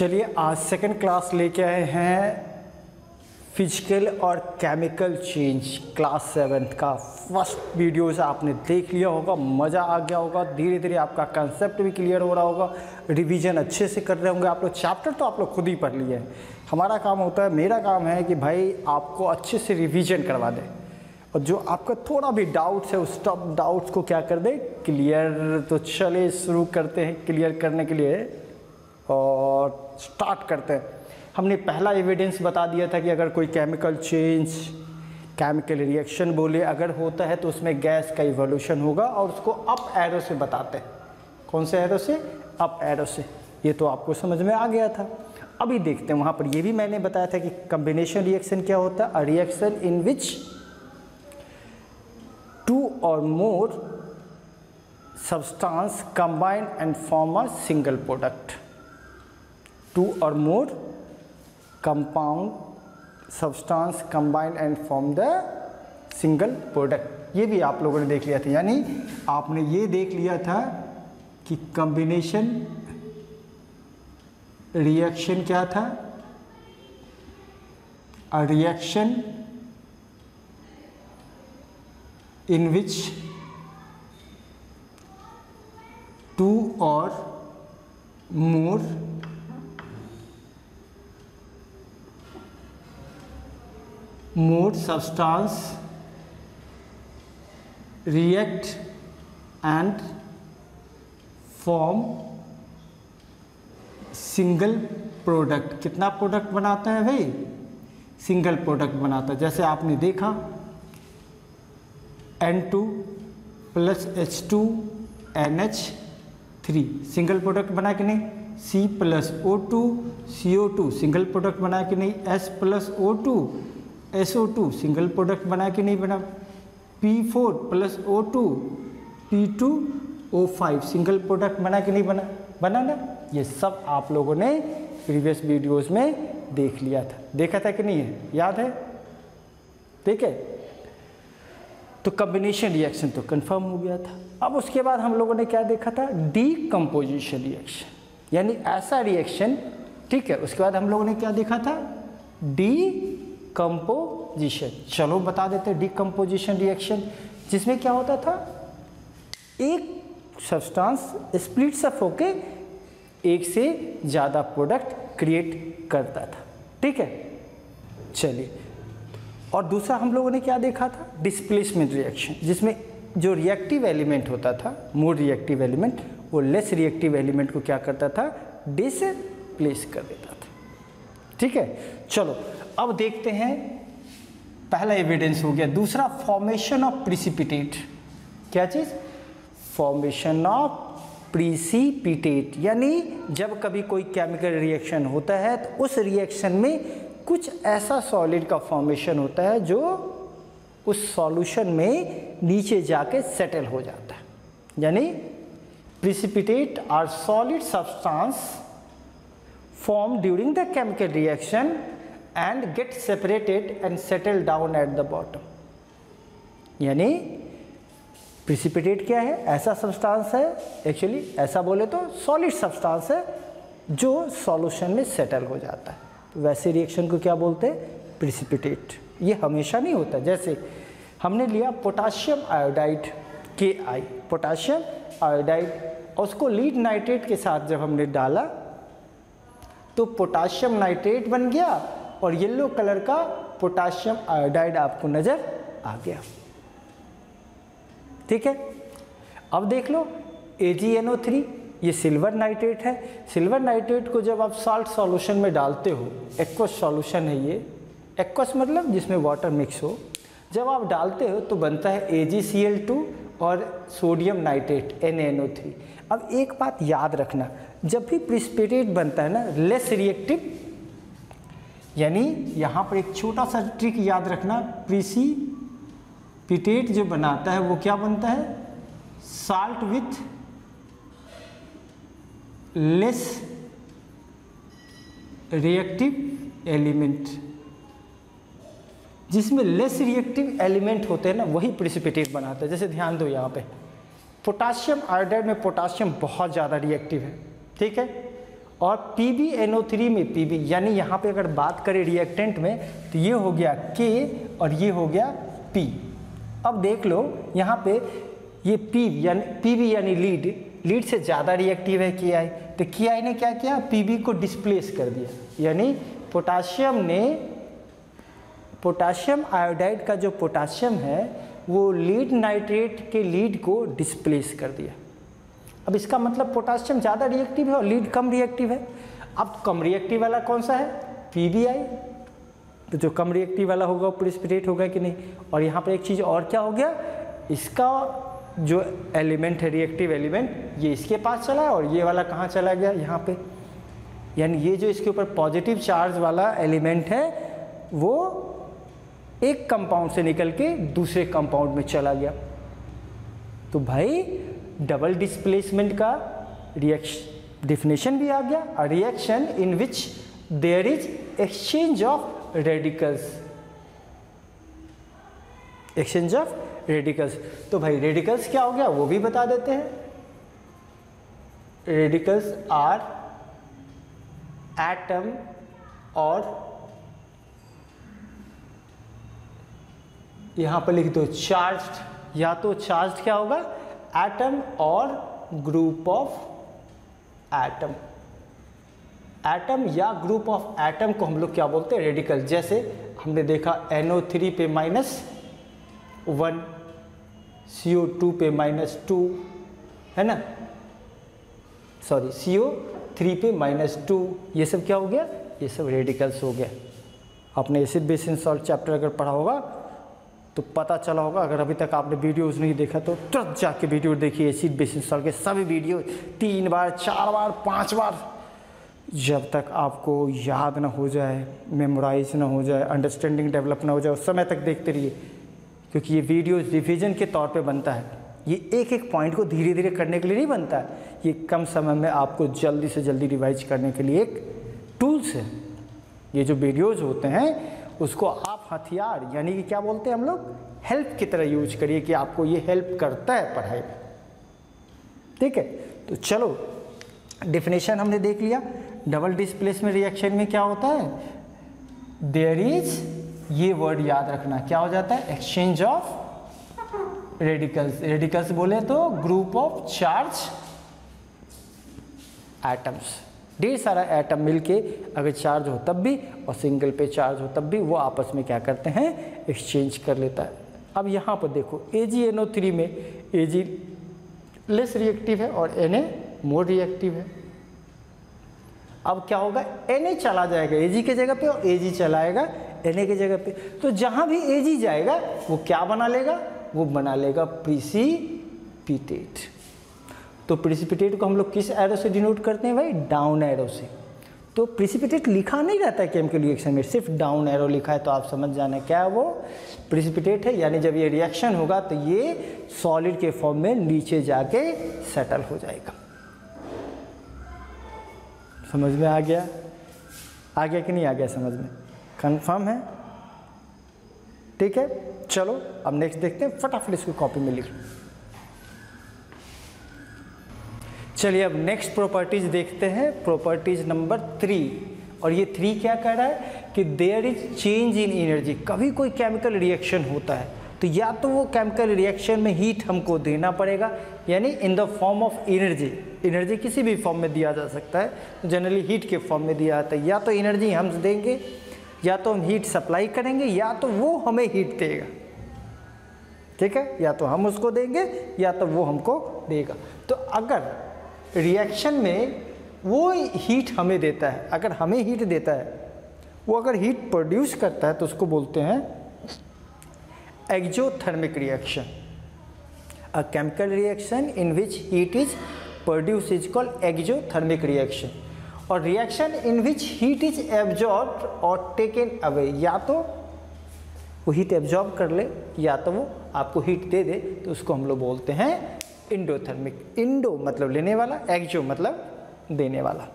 चलिए आज second class लेके आए हैं फ़िज़िकल और केमिकल चेंज क्लास सेवन्थ का फ़र्स्ट वीडियोस आपने देख लिया होगा, मज़ा आ गया होगा धीरे धीरे आपका कंसेप्ट भी क्लियर हो रहा होगा रिवीजन अच्छे से कर रहे होंगे। आप लोग चैप्टर तो आप लोग खुद ही पढ़ लिए हैं। हमारा काम होता है, मेरा काम है कि भाई आपको अच्छे से रिवीजन करवा दें। और जो आपका थोड़ा भी डाउट्स है, उस डाउट्स को क्या कर दे? क्लियर तो चले, शुरू करते हैं क्लियर करने के लिए। और स्टार्ट करते हैं। हमने पहला एविडेंस बता दिया था कि अगर कोई केमिकल चेंज केमिकल रिएक्शन बोले, अगर होता है तो उसमें गैस का इवोल्यूशन होगा और उसको अप एरो से बताते हैं। कौन से एरो से? अप एरो से। ये तो आपको समझ में आ गया था। अभी देखते हैं, वहाँ पर ये भी मैंने बताया था कि कम्बिनेशन रिएक्शन क्या होता है। A reaction in which two or more substance combine and form a single product two or more compound substance combine and form the single product ये भी आप लोगों ने देख लिया था। यानी आपने ये देख लिया था कि कंबिनेशन रिएक्शन क्या था? A reaction in which two or more more substance, react, and form single product कितना प्रोडक्ट बनाता है भाई? सिंगल प्रोडक्ट बनाता है। जैसे आपने देखा N2 plus H two N H three single product बना कि नहीं? C plus O two C O two single product बना कि नहीं? S plus O two S O two single product बना कि नहीं बना। P four plus O two P two O five single product बना कि नहीं बना। बना ना? ये सब आप लोगों ने प्रीवियस वीडियोस में देख लिया था। देखा था कि नहीं है? याद है? ठीक है? तो कम्बिनेशन रिएक्शन तो कंफर्म हो गया था। अब उसके बाद हम लोगों ने क्या देखा था? डी डीकम्पोजिशन रिएक्शन यानी ऐसा रिएक्शन ठीक है? उसके बाद हम लोगों ने क्या देखा था? डीकम्पोजिशन चलो बता देते डिकम्पोजिशन रिएक्शन जिसमें क्या होता था? एक सब्सटेंस स्प्लिट अप होके एक से ज़्यादा प्रोडक्ट क्रिएट करता था। ठीक है? चलिए। और दूसरा हम लोगों ने क्या देखा था? डिस्प्लेसमेंट रिएक्शन जिसमें जो रिएक्टिव एलिमेंट होता था मोर रिएक्टिव एलिमेंट वो लेस रिएक्टिव एलिमेंट को क्या करता था? डिसप्लेस कर देता था। ठीक है? चलो अब देखते हैं, पहला एविडेंस हो गया, दूसरा फॉर्मेशन ऑफ़ प्रिसिपिटेट क्या चीज़? फॉर्मेशन ऑफ़ प्रिसिपिटेट यानी जब कभी कोई केमिकल रिएक्शन होता है तो उस रिएक्शन में कुछ ऐसा सॉलिड का फॉर्मेशन होता है, जो उस सॉल्यूशन में नीचे जाके सेटल हो जाता है। यानी precipitate are solid substance form during the chemical reaction and get separated and settle down at the bottom यानी प्रिसिपिटेट क्या है? ऐसा सब्सटेंस है एक्चुअली ऐसा बोले तो सॉलिड सब्सटेंस है, जो सॉल्यूशन में सेटल हो जाता है। तो वैसे रिएक्शन को क्या बोलते हैं? प्रिसिपिटेट ये हमेशा नहीं होता। जैसे हमने लिया पोटाशियम आयोडाइड के आई पोटाशियम आयोडाइड और उसको लीड नाइट्रेट के साथ जब हमने डाला तो पोटाशियम नाइट्रेट बन गया और येलो कलर का पोटाशियम आयोडाइड आपको नज़र आ गया। ठीक है? अब देख लो AgNO3 ये सिल्वर नाइट्रेट है। सिल्वर नाइट्रेट को जब आप साल्ट सॉल्यूशन में डालते हो एक्वस सॉल्यूशन है ये। एक्वस मतलब जिसमें वाटर मिक्स हो। जब आप डालते हो तो बनता है AgCl2 और सोडियम नाइट्रेट NaNO3 अब एक बात याद रखना, जब भी प्रिस्पिटेट बनता है ना लेस रिएक्टिव यानी यहाँ पर एक छोटा सा ट्रिक याद रखना प्रिसिपिटेट जो बनाता है वो क्या बनता है? Salt with less reactive element जिसमें लेस रिएक्टिव एलिमेंट होते हैं ना, वही प्रिसिपिटेट बनाता है। जैसे ध्यान दो यहाँ पे। पोटाशियम आयोडाइड में पोटाशियम बहुत ज़्यादा रिएक्टिव है। ठीक है? और P B N O three में पी बी यानी यहाँ पे अगर बात करें रिएक्टेंट में तो ये हो गया के और ये हो गया पी अब देख लो, यहाँ पे ये पी यानी Pb यानी लीड लीड से ज़्यादा रिएक्टिव है के आई तो के आई ने क्या किया? Pb को डिस्प्लेस कर दिया। यानी पोटाशियम ने पोटाशियम आयोडाइड का जो पोटाशियम है, वो लीड नाइट्रेट के लीड को डिस्प्लेस कर दिया। अब इसका मतलब पोटासियम ज़्यादा रिएक्टिव है और लीड कम रिएक्टिव है। अब कम रिएक्टिव वाला कौन सा है? पीबीआई तो जो कम रिएक्टिव वाला होगा वो प्रिस्पिटेट होगा कि नहीं। और यहाँ पर एक चीज़ और क्या हो गया? इसका जो एलिमेंट है रिएक्टिव एलिमेंट ये इसके पास चला है और ये वाला कहाँ चला गया? यहाँ पे। यानी ये जो इसके ऊपर पॉजिटिव चार्ज वाला एलिमेंट है, वो एक कंपाउंड से निकल के दूसरे कंपाउंड में चला गया। तो भाई डबल डिस्प्लेसमेंट का रिएक्शन डिफिनेशन भी आ गया। A reaction in which there is exchange of radicals exchange of radicals तो भाई रेडिकल्स क्या हो गया? वो भी बता देते हैं। रेडिकल्स आर एटम और यहाँ पर लिख दो चार्ज या तो चार्ज क्या होगा? एटम और ग्रुप ऑफ़ एटम एटम या ग्रुप ऑफ़ एटम को हम लोग क्या बोलते हैं? रेडिकल जैसे हमने देखा NO3 पे माइनस वन सी टू पे माइनस टू है ना? सॉरी सी थ्री पे माइनस टू ये सब क्या हो गया? ये सब रेडिकल्स हो गया। आपने एसिड बेसिन सॉल्ट चैप्टर अगर पढ़ा होगा तो पता चला होगा, अगर अभी तक आपने वीडियोस नहीं देखा तो तुरंत जाके वीडियो देखिए एसिड बेसिन सॉल्ट के सभी वीडियो, तीन बार, चार बार, पाँच बार। जब तक आपको याद ना हो जाए मेमोराइज ना हो जाए अंडरस्टैंडिंग डेवलप ना हो जाए, उस समय तक देखते रहिए। क्योंकि ये वीडियो रिविजन के तौर पे बनता है। ये एक एक पॉइंट को धीरे धीरे करने के लिए नहीं बनता है। ये कम समय में आपको जल्दी से जल्दी रिवाइज करने के लिए एक टूल्स है ये जो वीडियोज़ होते हैं उसको आप हथियार, यानी कि क्या बोलते हैं हम लोग? हेल्प की तरह यूज़ करिए कि आपको ये हेल्प करता है पढ़ाई में। ठीक है? तो चलो डिफिनेशन हमने देख लिया। डबल डिस्प्लेसमेंट रिएक्शन में क्या होता है? देयर इज़ ये वर्ड याद रखना। क्या हो जाता है? एक्सचेंज ऑफ़ रेडिकल्स रेडिकल्स बोले तो ग्रुप ऑफ़ चार्ज एटम्स ढेर सारा एटम मिलके अगर चार्ज हो तब भी और सिंगल पे चार्ज हो तब भी वो आपस में क्या करते हैं एक्सचेंज कर लेता है। अब यहाँ पर देखो ए में ए लेस रिएक्टिव है और एन मोर रिएक्टिव है। अब क्या होगा एन चला जाएगा ए के जगह पे और ए जी चलाएगा एन के जगह पे। तो जहाँ भी ए जाएगा, वो क्या बना लेगा? वो बना लेगा प्रिसिपिटेट तो प्रिसिपिटेट को हम लोग किस एरो से डिनोट करते हैं भाई? डाउन एरो से। तो प्रिसिपिटेट लिखा नहीं रहता है केमिकल रिएक्शन में, सिर्फ़ डाउन एरो लिखा है तो आप समझ जाना क्या है वो प्रिसिपिटेट है, यानी जब ये रिएक्शन होगा तो ये सॉलिड के फॉर्म में नीचे जाके सेटल हो जाएगा। समझ में आ गया? आ गया कि नहीं आ गया समझ में? कंफर्म है? ठीक है, चलो, अब नेक्स्ट देखते हैं, फटाफट इसको कॉपी में लिख। लो चलिए अब नेक्स्ट प्रॉपर्टीज़ देखते हैं। प्रॉपर्टीज़ नंबर थ्री और ये थ्री क्या कह रहा है कि there is change in energy कभी कोई केमिकल रिएक्शन होता है तो या तो वो केमिकल रिएक्शन में हीट हमको देना पड़ेगा, यानी in the form of energy energy किसी भी फॉर्म में दिया जा सकता है जनरली हीट के फॉर्म में दिया जाता है। या तो एनर्जी हम देंगे, या तो हम हीट सप्लाई करेंगे, या तो वो हमें हीट देगा। ठीक है? या तो हम उसको देंगे, या तो वो हमको देगा। तो अगर रिएक्शन में वो हीट हमें देता है। अगर हमें हीट देता है, वो अगर हीट प्रोड्यूस करता है तो उसको बोलते हैं exothermic reaction a chemical reaction in which heat is produce is called exothermic reaction और reaction in which heat is absorb or taken away या तो वो हीट एब्जॉर्ब कर ले, या तो वो आपको हीट दे दे तो उसको हम लोग बोलते हैं इंडोथर्मिक, इंडो मतलब लेने वाला, एक्जो मतलब देने वाला।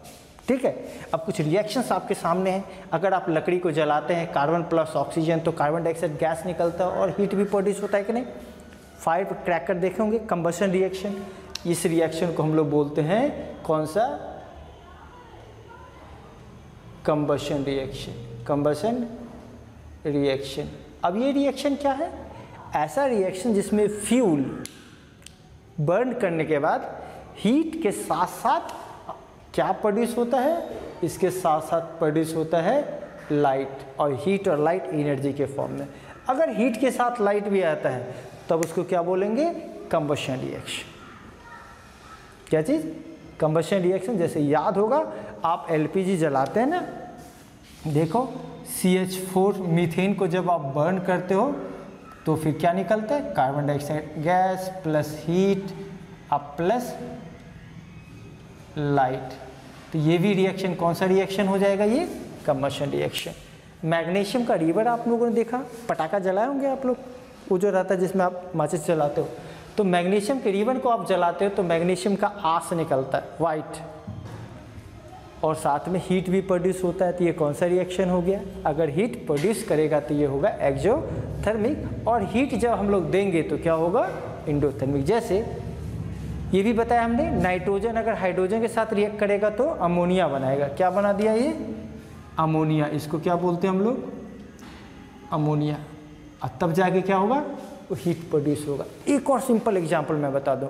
ठीक है? अब कुछ रिएक्शंस आपके सामने हैं। अगर आप लकड़ी को जलाते हैं कार्बन प्लस ऑक्सीजन तो कार्बन डाइऑक्साइड गैस निकलता है और हीट भी प्रोड्यूस होता है कि नहीं? फायर क्रैकर देखे होंगे कंबसन रिएक्शन इस रिएक्शन को हम लोग बोलते हैं, कौन सा? कंबशन रिएक्शन कंबशन रिएक्शन अब ये रिएक्शन क्या है? ऐसा रिएक्शन जिसमें फ्यूल बर्न करने के बाद हीट के साथ साथ क्या प्रोड्यूस होता है? इसके साथ साथ प्रोड्यूस होता है लाइट और हीट और लाइट एनर्जी के फॉर्म में। अगर हीट के साथ लाइट भी आता है, तब उसको क्या बोलेंगे? कंबशन रिएक्शन क्या चीज़? कंबशन रिएक्शन जैसे याद होगा, आप एलपीजी जलाते हैं ना, देखो सी एच फोर मीथेन को जब आप बर्न करते हो तो फिर क्या निकलता है? Carbon dioxide gas plus heat अब प्लस लाइट तो ये भी रिएक्शन कौन सा रिएक्शन हो जाएगा ये? कंबशन रिएक्शन मैग्नीशियम का रिवर आप लोगों ने देखा? पटाखा जलाए होंगे आप लोग? वो जो रहता है जिसमें आप माचिस जलाते हो। तो मैग्नीशियम के रिबन को आप जलाते हो तो मैग्नीशियम का आस निकलता है वाइट और साथ में हीट भी प्रोड्यूस होता है तो ये कौन सा रिएक्शन हो गया? अगर हीट प्रोड्यूस करेगा तो ये होगा एक्जोथर्मिक और हीट जब हम लोग देंगे तो क्या होगा? इंडोथर्मिक जैसे ये भी बताया हमने नाइट्रोजन अगर हाइड्रोजन के साथ रिएक्ट करेगा तो अमोनिया बनाएगा। क्या बना दिया ये? अमोनिया इसको क्या बोलते हैं हम लोग? अमोनिया और तब जाके क्या होगा? वो हीट प्रोड्यूस होगा। एक और सिंपल एग्जांपल मैं बता दूँ।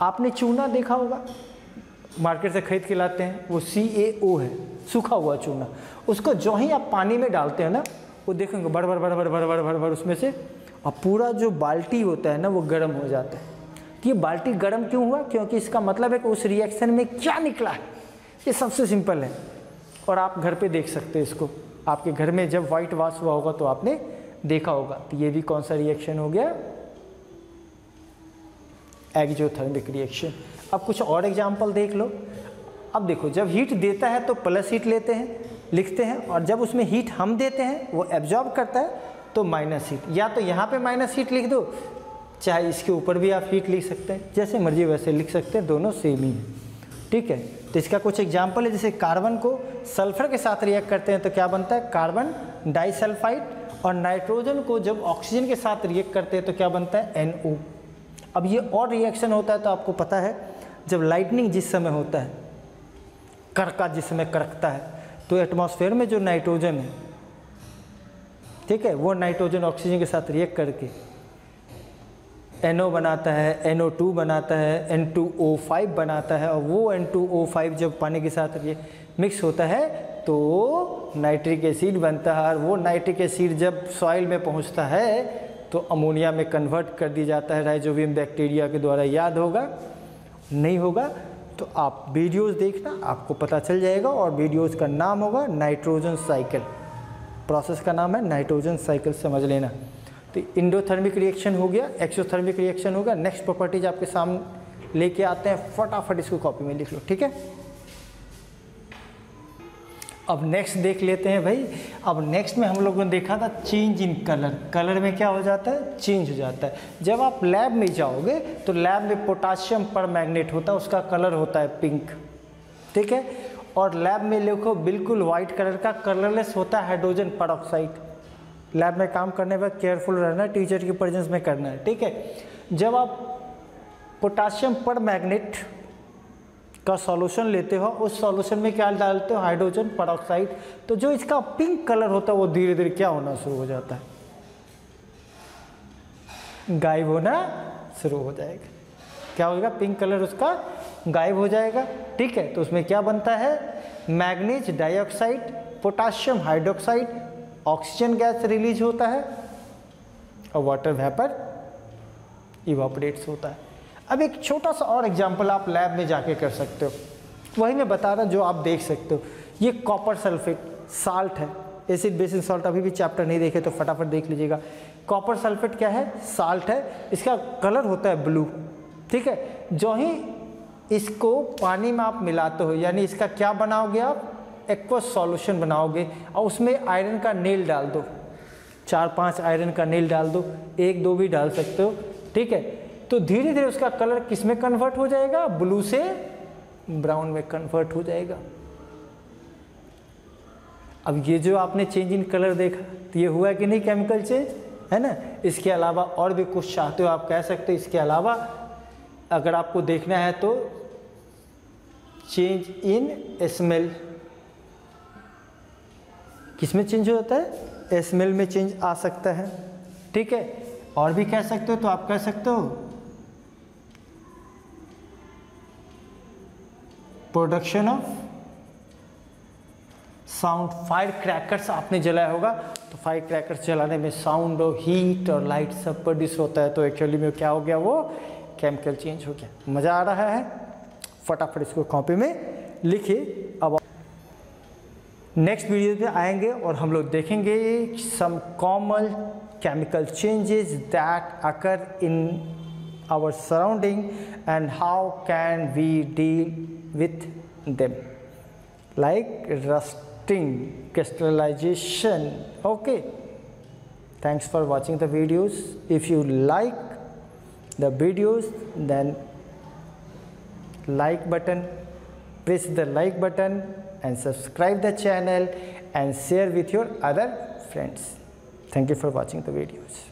आपने चूना देखा होगा? मार्केट से खरीद के लाते हैं, वो सी ए ओ है, सूखा हुआ चूना। उसको जो ही आप पानी में डालते हैं ना, वो देखेंगे बड़ बड़ बड़ बड़ बड़ बड़ बड़ बड़ उसमें से, और पूरा जो बाल्टी होता है ना, वो गर्म हो जाता है। तो ये बाल्टी गर्म क्यों हुआ? क्योंकि इसका मतलब है कि उस रिएक्शन में क्या निकला है? ये सबसे सिंपल है। और आप घर पे देख सकते हैं इसको। आपके घर में जब वाइट वॉश हुआ होगा तो आपने देखा होगा। तो ये भी कौन सा रिएक्शन हो गया? एक्जोथर्मिक रिएक्शन अब कुछ और एग्ज़ाम्पल देख लो। अब देखो, जब हीट देता है तो प्लस हीट लेते हैं, लिखते हैं और जब उसमें हीट हम देते हैं, वो एब्जॉर्ब करता है तो माइनस हीट या तो यहाँ पे माइनस हीट लिख दो, चाहे इसके ऊपर भी आप हीट लिख सकते हैं, जैसे मर्ज़ी वैसे लिख सकते हैं, दोनों सेम ही है। ठीक है? तो इसका कुछ एग्ज़ाम्पल है, जैसे कार्बन को सल्फ़र के साथ रिएक्ट करते हैं तो क्या बनता है? कार्बन डाइसल्फाइड और नाइट्रोजन को जब ऑक्सीजन के साथ रिएक्ट करते हैं तो क्या बनता है? NO अब ये और रिएक्शन होता है तो आपको पता है जब लाइटनिंग जिस समय होता है करका जिस समय करकता है तो एटमॉस्फेयर में जो नाइट्रोजन है, ठीक है, वो नाइट्रोजन ऑक्सीजन के साथ रिएक्ट करके NO बनाता है NO2 बनाता है N2O5 बनाता है, और वो N2O5 जब पानी के साथ ये मिक्स होता है तो नाइट्रिक एसिड बनता है, और वो नाइट्रिक एसिड जब सॉइल में पहुँचता है तो अमोनिया में कन्वर्ट कर दिया जाता है राइजोवियम बैक्टीरिया के द्वारा याद होगा। नहीं होगा तो आप वीडियोस देखना, आपको पता चल जाएगा और वीडियोस का नाम होगा नाइट्रोजन साइकिल प्रोसेस का नाम है नाइट्रोजन साइकिल समझ लेना। तो इंडोथर्मिक रिएक्शन हो गया एक्सोथर्मिक रिएक्शन हो गया नेक्स्ट प्रॉपर्टीज़ आपके सामने लेके आते हैं, फटाफट इसको कॉपी में लिख लो, ठीक है? अब नेक्स्ट देख लेते हैं भाई। अब नेक्स्ट में हम लोगों ने देखा था चेंज इन कलर कलर में क्या हो जाता है? चेंज हो जाता है। जब आप लैब में जाओगे तो लैब में पोटाशियम पर मैग्नेट होता है, उसका कलर होता है पिंक ठीक है? और लैब में लिखो बिल्कुल वाइट कलर का कलरलेस होता है हाइड्रोजन पर लैब में काम करने पर केयरफुल रहना है टीचर की प्रेजेंस में करना है। ठीक है? जब आप पोटाशियम पर मैग्नेट का सॉल्यूशन लेते हो, उस सॉल्यूशन में क्या डालते हो? हाइड्रोजन परोक्साइड तो जो इसका पिंक कलर होता है, वो धीरे धीरे क्या होना शुरू हो जाता है? गायब होना शुरू हो जाएगा। क्या होगा पिंक कलर उसका गायब हो जाएगा। ठीक है तो उसमें क्या बनता है? Manganese dioxide, potassium hydroxide, oxygen gas release होता है और वाटर वेपर इवापोरेट्स होता है। अब एक छोटा सा और एग्ज़ाम्पल आप लैब में जाके कर सकते हो। वही मैं बता रहा जो आप देख सकते हो। ये कॉपर सल्फेट साल्ट है। एसिड बेसिन सॉल्ट अभी भी चैप्टर नहीं देखे तो फटाफट देख लीजिएगा। कॉपर सल्फेट क्या है? साल्ट है। इसका कलर होता है ब्लू ठीक है? जो ही इसको पानी में आप मिलाते हो, यानी इसका क्या बनाओगे आप? एक्वस सॉल्यूशन बनाओगे और उसमें आयरन का नेल डाल दो। चार पाँच आयरन का नेल डाल दो। एक, दो भी डाल सकते हो। ठीक है? तो धीरे धीरे उसका कलर किसमें कन्वर्ट हो जाएगा? ब्लू से ब्राउन में कन्वर्ट हो जाएगा। अब ये जो आपने चेंज इन कलर देखा तो ये हुआ कि नहीं केमिकल चेंज है ना? इसके अलावा और भी कुछ चाहते हो आप कह सकते हो। इसके अलावा अगर आपको देखना है तो चेंज इन स्मेल किसमें चेंज हो जाता है? स्मेल में चेंज आ सकता है। ठीक है? और भी कह सकते हो तो आप कह सकते हो। Production of sound fire crackers आपने जलाया होगा। तो फायर क्रैकर्स जलाने में साउंड और हीट और लाइट सब प्रोड्यूस होता है। तो एक्चुअली में क्या हो गया वो? केमिकल चेंज हो गया। मज़ा आ रहा है। फटाफट इसको कॉपी में लिखिए। अब नेक्स्ट वीडियो में आएँगे और हम लोग देखेंगे some common chemical changes that occur in our surrounding and how can we deal with them. Like rusting crystallization. Okay. Thanks for watching the videos. If you like the videos then like button press the like button and subscribe the channel and share with your other friends. Thank you for watching the videos.